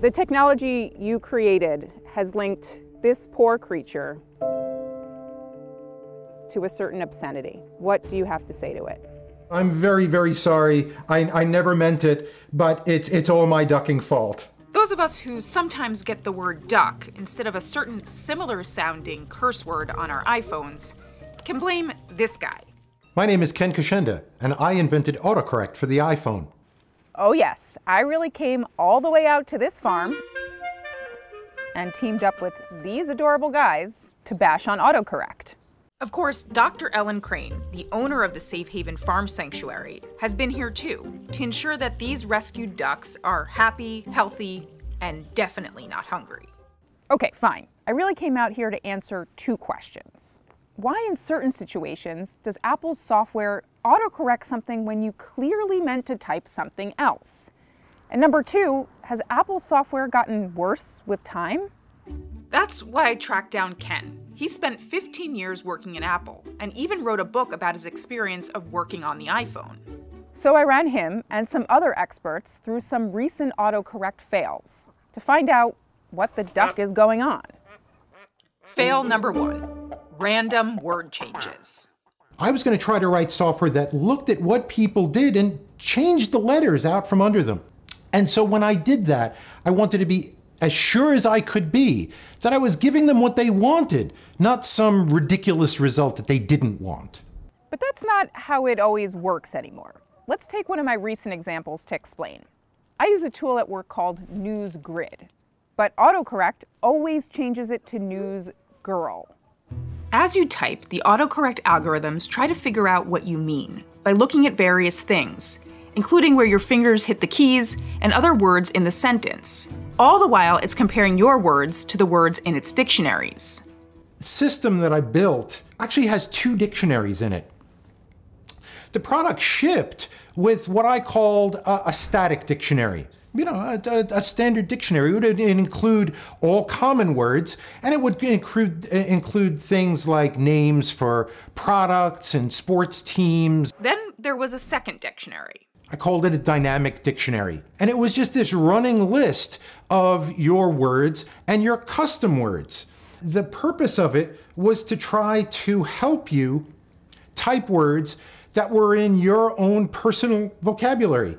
The technology you created has linked this poor creature to a certain obscenity. What do you have to say to it? I'm very, very sorry. I, I never meant it, but it's, it's all my ducking fault. Those of us who sometimes get the word duck instead of a certain similar sounding curse word on our iPhones can blame this guy. My name is Ken Kocienda, and I invented autocorrect for the iPhone. Oh, yes, I really came all the way out to this farm and teamed up with these adorable guys to bash on autocorrect. Of course, Dr. Ellen Crane, the owner of the Safe Haven Farm Sanctuary, has been here too to ensure that these rescued ducks are happy, healthy, and definitely not hungry. Okay, fine. I really came out here to answer two questions. Why, in certain situations, does Apple's software autocorrect something when you clearly meant to type something else? And number two, has Apple software gotten worse with time? That's why I tracked down Ken. He spent 15 years working in Apple and even wrote a book about his experience of working on the iPhone. So I ran him and some other experts through some recent autocorrect fails to find out what the duck is going on. Fail number one random word changes. I was going to try to write software that looked at what people did and changed the letters out from under them. And so when I did that, I wanted to be as sure as I could be that I was giving them what they wanted, not some ridiculous result that they didn't want. But that's not how it always works anymore. Let's take one of my recent examples to explain. I use a tool at work called News Grid, but autocorrect always changes it to NewsGirl. As you type, the autocorrect algorithms try to figure out what you mean by looking at various things, including where your fingers hit the keys and other words in the sentence. All the while, it's comparing your words to the words in its dictionaries. The system that I built actually has two dictionaries in it. The product shipped with what I called a, a static dictionary. You know, a, a, a, standard dictionary it would include all common words, and it would include include things like names for products and sports teams. Then there was a second dictionary. I called it a dynamic dictionary. And it was just this running list of your words and your custom words. The purpose of it was to try to help you type words that were in your own personal vocabulary,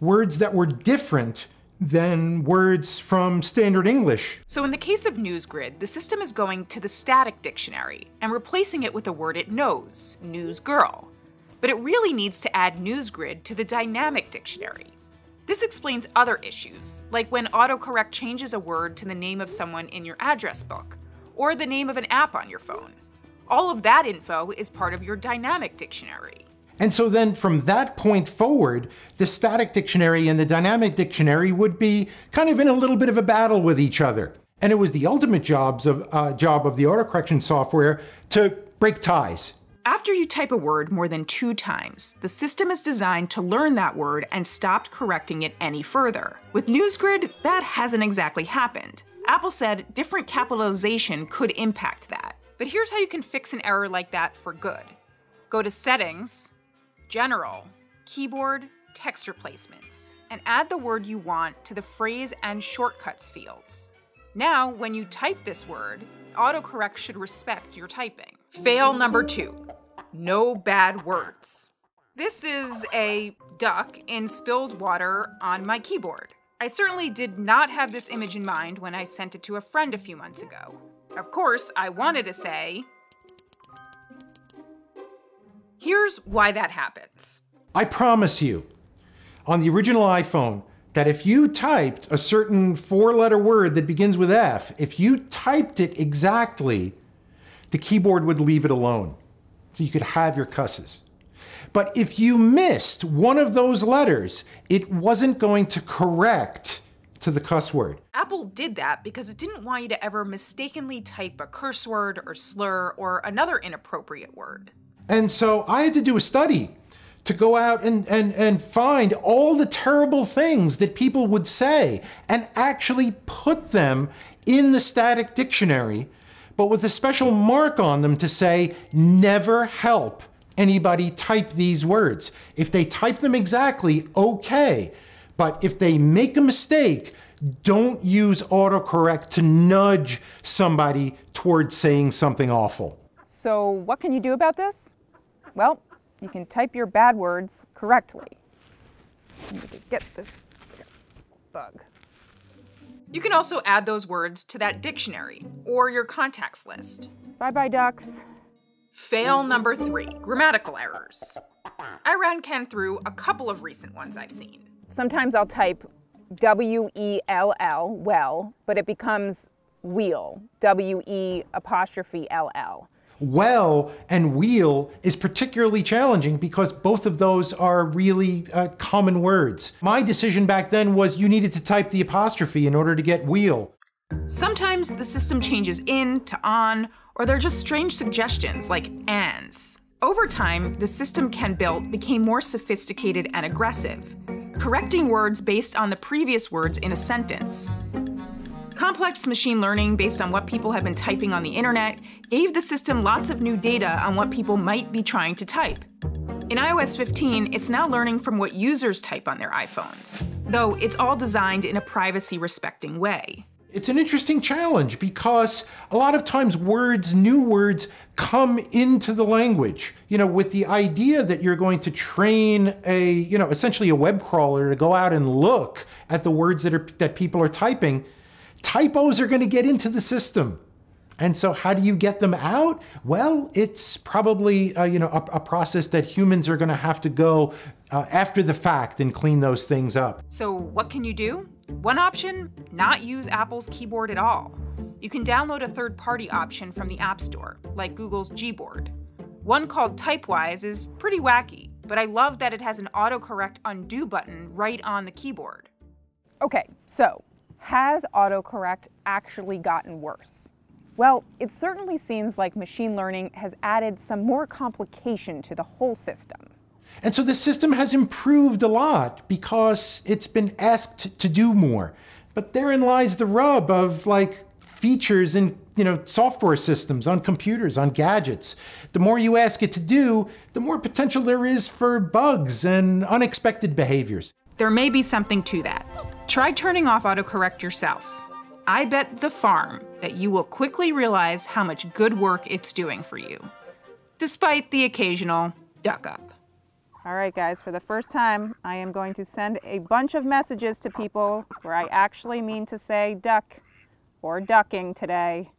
words that were different than words from standard English. So in the case of NewsGrid, the system is going to the static dictionary and replacing it with a word it knows, newsgirl but it really needs to add NewsGrid to the dynamic dictionary. This explains other issues, like when autocorrect changes a word to the name of someone in your address book, or the name of an app on your phone. All of that info is part of your dynamic dictionary. And so then from that point forward, the static dictionary and the dynamic dictionary would be kind of in a little bit of a battle with each other. And it was the ultimate jobs of, uh, job of the autocorrection software to break ties, after you type a word more than two times, the system is designed to learn that word and stopped correcting it any further. With NewsGrid, that hasn't exactly happened. Apple said different capitalization could impact that. But here's how you can fix an error like that for good. Go to Settings, General, Keyboard, Text Replacements, and add the word you want to the phrase and shortcuts fields. Now, when you type this word, autocorrect should respect your typing. Fail number two no bad words. This is a duck in spilled water on my keyboard. I certainly did not have this image in mind when I sent it to a friend a few months ago. Of course, I wanted to say, Here's why that happens. I promise you, on the original iPhone, that if you typed a certain four letter word that begins with F, if you typed it exactly, the keyboard would leave it alone. So you could have your cusses. But if you missed one of those letters, it wasn't going to correct to the cuss word. Apple did that because it didn't want you to ever mistakenly type a curse word or slur or another inappropriate word. And so I had to do a study to go out and, and, and find all the terrible things that people would say and actually put them in the static dictionary but with a special mark on them to say, never help anybody type these words. If they type them exactly, okay. But if they make a mistake, don't use autocorrect to nudge somebody towards saying something awful. So, what can you do about this? Well, you can type your bad words correctly. Get this bug. You can also add those words to that dictionary or your contacts list. Bye bye, ducks. Fail number three grammatical errors. I ran Ken through a couple of recent ones I've seen. Sometimes I'll type W E L L, well, but it becomes wheel, W E apostrophe L L. Well and wheel is particularly challenging because both of those are really uh, common words. My decision back then was you needed to type the apostrophe in order to get wheel. Sometimes the system changes in to on, or they're just strange suggestions like ands. Over time, the system Ken built became more sophisticated and aggressive, correcting words based on the previous words in a sentence. Complex machine learning based on what people have been typing on the internet gave the system lots of new data on what people might be trying to type. In iOS 15, it's now learning from what users type on their iPhones, though it's all designed in a privacy respecting way. It's an interesting challenge because a lot of times words, new words, come into the language. You know, with the idea that you're going to train a, you know, essentially a web crawler to go out and look at the words that are that people are typing typos are going to get into the system. And so, how do you get them out? Well, it's probably uh, you know a, a, process that humans are going to have to go uh, after the fact and clean those things up. So, what can you do? One option: not use Apple's keyboard at all. You can download a third-party option from the App Store, like Google's Gboard. One called Typewise is pretty wacky, but I love that it has an autocorrect undo button right on the keyboard. Okay, so has autocorrect actually gotten worse? Well, it certainly seems like machine learning has added some more complication to the whole system. And so the system has improved a lot because it's been asked to do more. But therein lies the rub of like features in you know software systems on computers on gadgets the more you ask it to do the more potential there is for bugs and unexpected behaviors there may be something to that Try turning off autocorrect yourself. I bet the farm that you will quickly realize how much good work it's doing for you, despite the occasional duck up. All right, guys, for the first time, I am going to send a bunch of messages to people where I actually mean to say duck or ducking today.